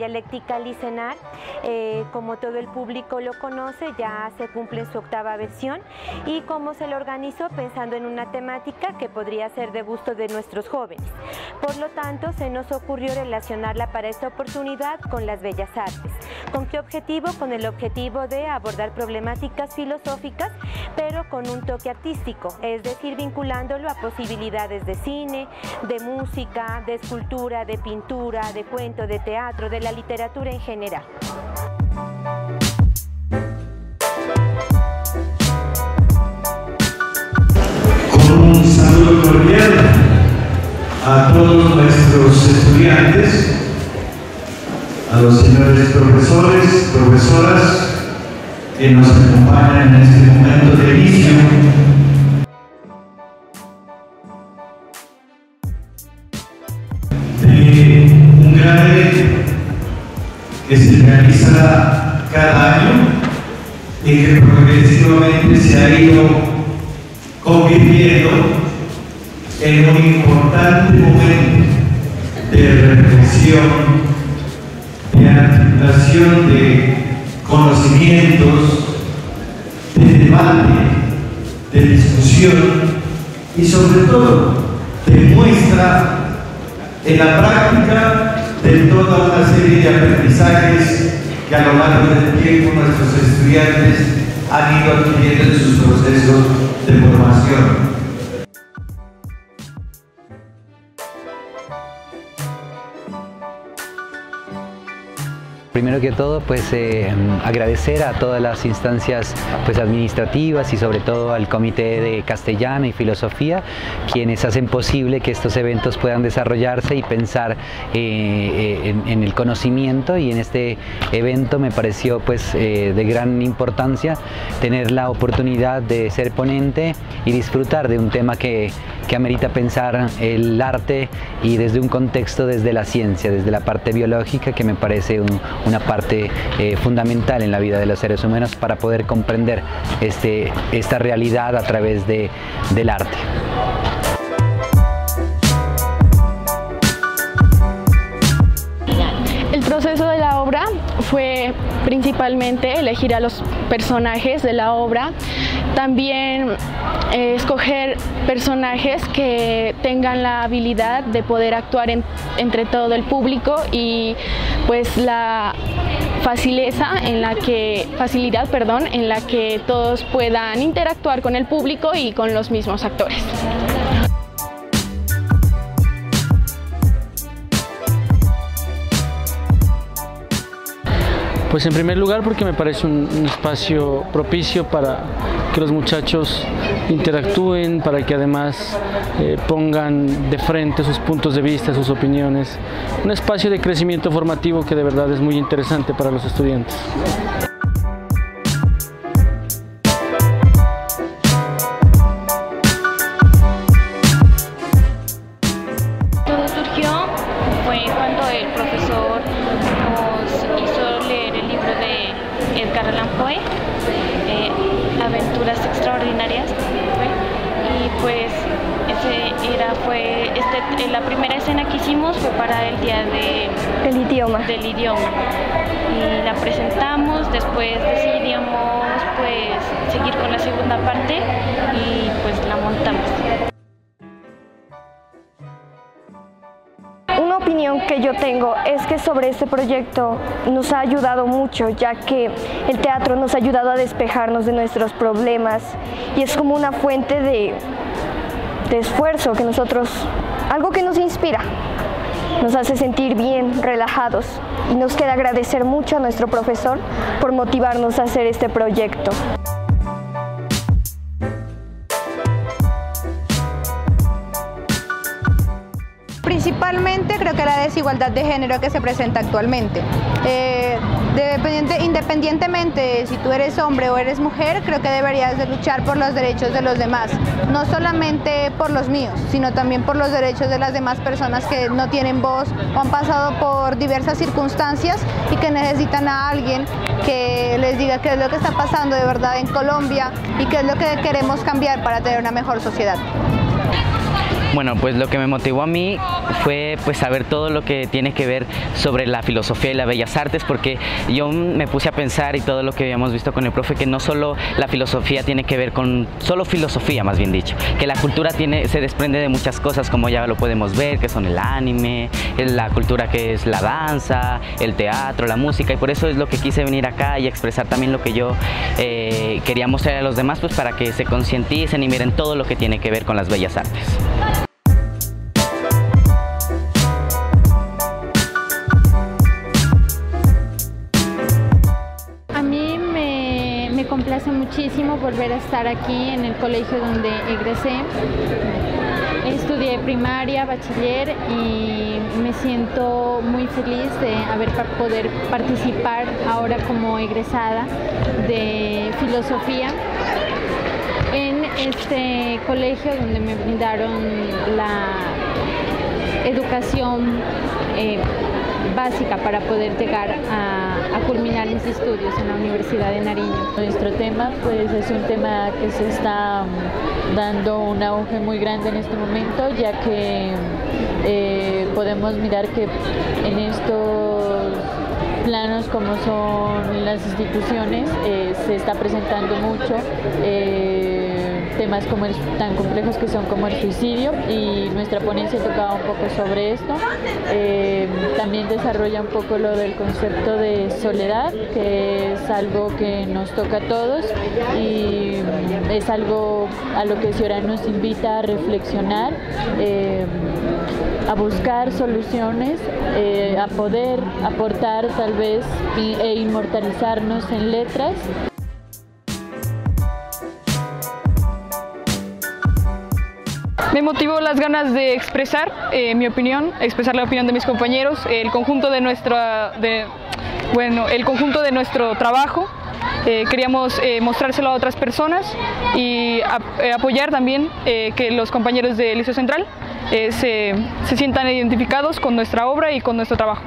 dialéctica licenar, eh, como todo el público lo conoce, ya se cumple su octava versión y cómo se lo organizó pensando en una temática que podría ser de gusto de nuestros jóvenes. Por lo tanto, se nos ocurrió relacionarla para esta oportunidad con las bellas artes. ¿Con qué objetivo? Con el objetivo de abordar problemáticas filosóficas, pero con un toque artístico, es decir, vinculándolo a posibilidades de cine, de música, de escultura, de pintura, de cuento, de teatro, de la literatura en general. Con un saludo cordial a todos nuestros estudiantes, a los señores profesores, profesoras que nos acompañan en este momento de inicio. Cada año y que progresivamente se ha ido convirtiendo en un importante momento de reflexión, de articulación de conocimientos, de debate, de discusión y sobre todo demuestra en la práctica de toda una serie de aprendizajes que a lo largo del tiempo nuestros estudiantes han ido adquiriendo en sus procesos de formación. Primero que todo, pues eh, agradecer a todas las instancias pues, administrativas y sobre todo al Comité de Castellano y Filosofía, quienes hacen posible que estos eventos puedan desarrollarse y pensar eh, eh, en, el conocimiento. Y en este evento me pareció pues de gran importancia tener la oportunidad de ser ponente y disfrutar de un tema que, que amerita pensar el arte y desde un contexto desde la ciencia, desde la parte biológica que me parece un, una parte eh, fundamental en la vida de los seres humanos para poder comprender este, esta realidad a través de, del arte. El proceso de la obra fue principalmente elegir a los personajes de la obra, también eh, escoger personajes que tengan la habilidad de poder actuar en, entre todo el público y pues la facileza en la que facilidad, perdón, en la que todos puedan interactuar con el público y con los mismos actores. Pues en primer lugar porque me parece un, espacio propicio para que los muchachos interactúen, para que además eh, pongan de frente sus puntos de vista, sus opiniones. Un espacio de crecimiento formativo que de verdad es muy interesante para los estudiantes. Pues ese era, fue, este, la primera escena que hicimos fue para el día de, El idioma. del idioma. Y la presentamos, después decidimos pues seguir con la segunda parte opinión que yo tengo es que sobre este proyecto nos ha ayudado mucho, ya que el teatro nos ha ayudado a despejarnos de nuestros problemas y es como una fuente de, de esfuerzo que nosotros, algo que nos inspira, nos hace sentir bien, relajados y nos queda agradecer mucho a nuestro profesor por motivarnos a hacer este proyecto. Principalmente creo que la desigualdad de género que se presenta actualmente. Eh, dependiente, independientemente de si tú eres hombre o eres mujer, creo que deberías de luchar por los derechos de los demás, no solamente por los míos, sino también por los derechos de las demás personas que no tienen voz o han pasado por diversas circunstancias y que necesitan a alguien que les diga qué es lo que está pasando de verdad en Colombia y qué es lo que queremos cambiar para tener una mejor sociedad. Bueno, pues lo que me motivó a mí fue pues saber todo lo que tiene que ver sobre la filosofía y las bellas artes, porque yo me puse a pensar y todo lo que habíamos visto con el profe, que no solo la filosofía tiene que ver con, solo filosofía más bien dicho, que la cultura tiene, se desprende de muchas cosas como ya lo podemos ver, que son el anime, la cultura que es la danza, el teatro, la música, y por eso es lo que quise venir acá y expresar también lo que yo eh, quería mostrar a los demás, pues para que se concienticen y miren todo lo que tiene que ver con las bellas artes. Muchísimo volver a estar aquí en el colegio donde egresé. Estudié primaria, bachiller y me siento muy feliz de haber poder participar ahora como egresada de filosofía en este colegio donde me brindaron la educación eh, básica para poder llegar a, culminar mis estudios en la Universidad de Nariño. Nuestro tema pues es un tema que se está mm, dando un auge muy grande en este momento ya que eh, podemos mirar que en estos planos como son las instituciones eh, se está presentando mucho temas como tan complejos que son como el suicidio y nuestra ponencia tocaba un poco sobre esto. Eh, también desarrolla un poco lo del concepto de soledad, que es algo que nos toca a todos y es algo a lo que Ciora nos invita a reflexionar. Eh, a buscar soluciones, eh, a poder aportar tal vez e inmortalizarnos en letras Me motivó las ganas de expresar eh, mi opinión, expresar la opinión de mis compañeros, el conjunto de bueno, el conjunto de nuestro trabajo. Eh, queríamos eh, mostrárselo a otras personas y apoyar también que los compañeros del Liceo Central se, se sientan identificados con nuestra obra y con nuestro trabajo.